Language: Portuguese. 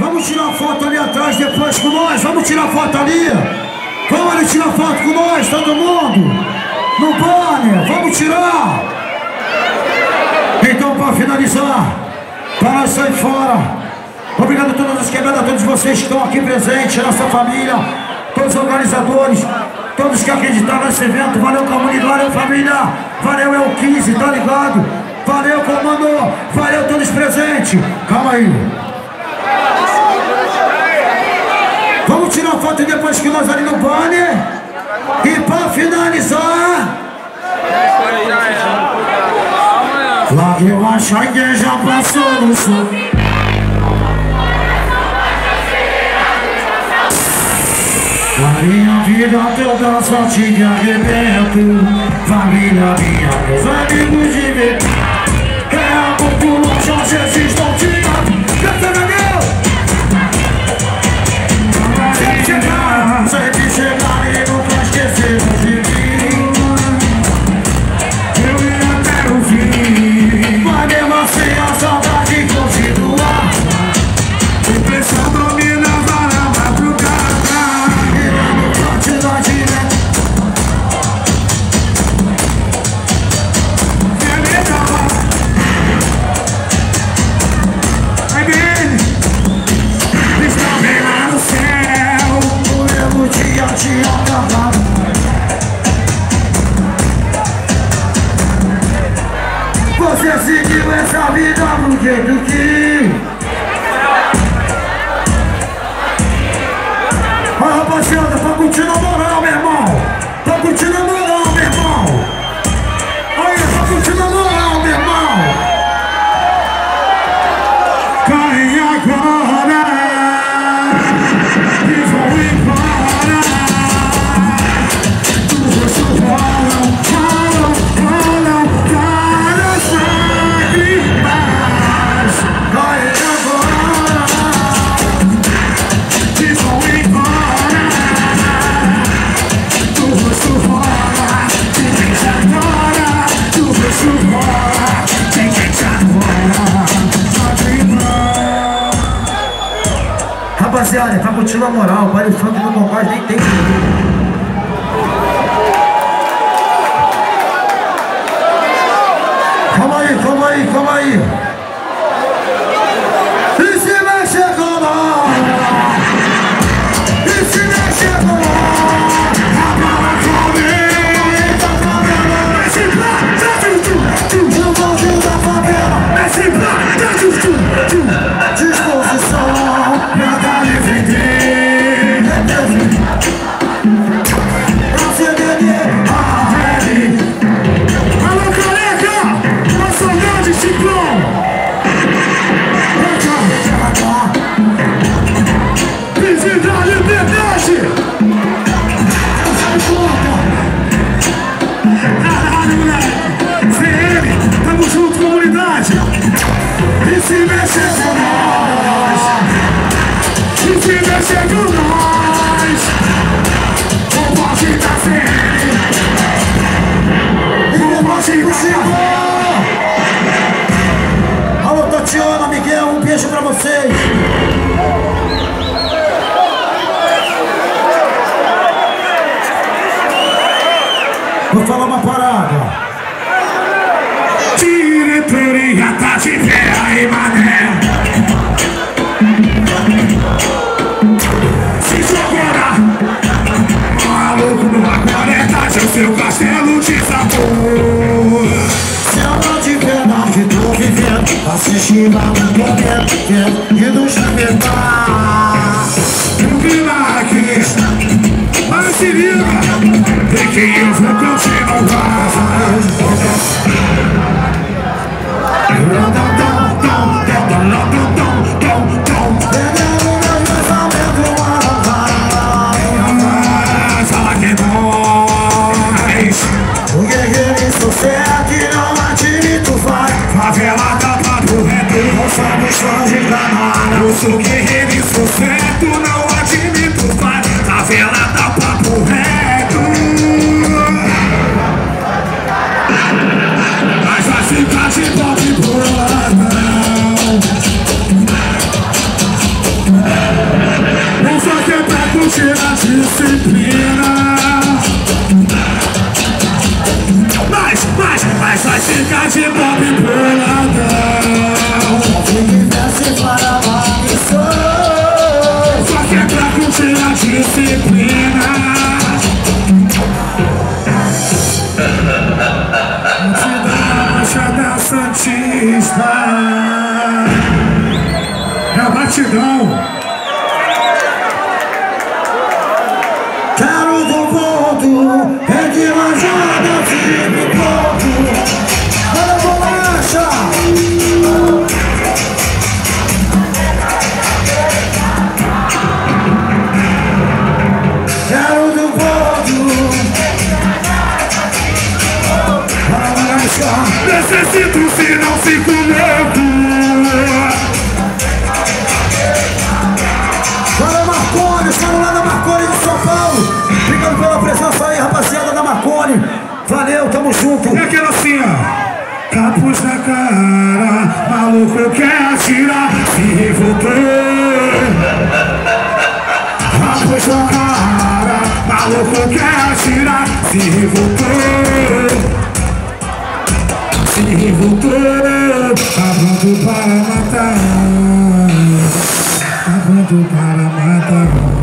Vamos tirar foto ali atrás depois com nós. Vamos tirar foto ali. Vamos ali tirar foto com nós, todo mundo. No banner. Vamos tirar. Então, para finalizar, para sair fora. Obrigado a todas as quebradas, a todos vocês que estão aqui presentes, a nossa família, todos os organizadores, todos que acreditaram nesse evento. Valeu, comunidade, valeu, família. Valeu, El 15, tá ligado? Valeu, comando. Valeu, todos presentes. Calma aí. Vamos tirar foto depois que nós ali no banner. E para finalizar. Lá eu acho que já passou no sul. A minha vida toda só te arrebento Família minha, meus amigos de ver do que Ó rapaziada, pra curtir na moral, meu Rapaziada, pra curtir na moral, o baile funk do Mongóis nem tem Calma aí, calma aí, calma aí. Alô, Tatiana, Miguel, um beijo pra vocês. Vou falar uma parada. Diretoria tá de pé aí, mané. Se jogar Maluco numa quarentagem O seu castelo de sabor Se ela de verdade tô vivendo, assistindo a um momento e do chavetar. O Vilaques Mas se vira Vê que eu vou continuar. Favela da Papo Reto Não somos fãs de granada. Eu sou guerreiro ficar de pop boladão Já que para uma pessoa Só que é pra curtir a disciplina. Batida da Santista É o batidão. Quero do ponto, é de manjada, filho, fico louco. Fala Marconi, os caras lá da Marconi de São Paulo. Obrigado pela presença aí, rapaziada da Marconi. Valeu, tamo junto. É aquela assim, ó. Capuz na cara, maluco quer atirar, se revoltou. Capuz na cara, maluco quer atirar, se revoltou se revoltando Tá pronto para matar Tá pronto para matar